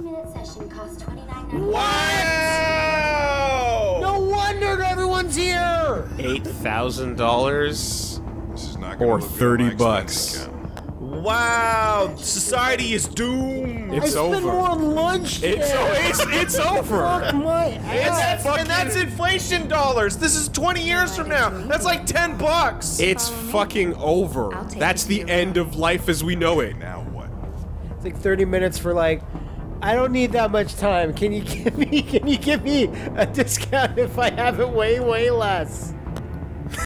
30-minute session costs $29.99. Wow! No wonder everyone's here. Eight thousand dollars. This is not gonna Or look good on 30 my bucks. Wow! Society is doomed. It's I spent over. more on lunch. It's, there. it's, it's over. Fuck my And ass. that's, and that's inflation dollars. This is 20 years from now. That's like 10 bucks. It's fucking over. That's the end of life as we know it. Now what? It's like 30 minutes for like. I don't need that much time. Can you give me? Can you give me a discount if I have it way way less?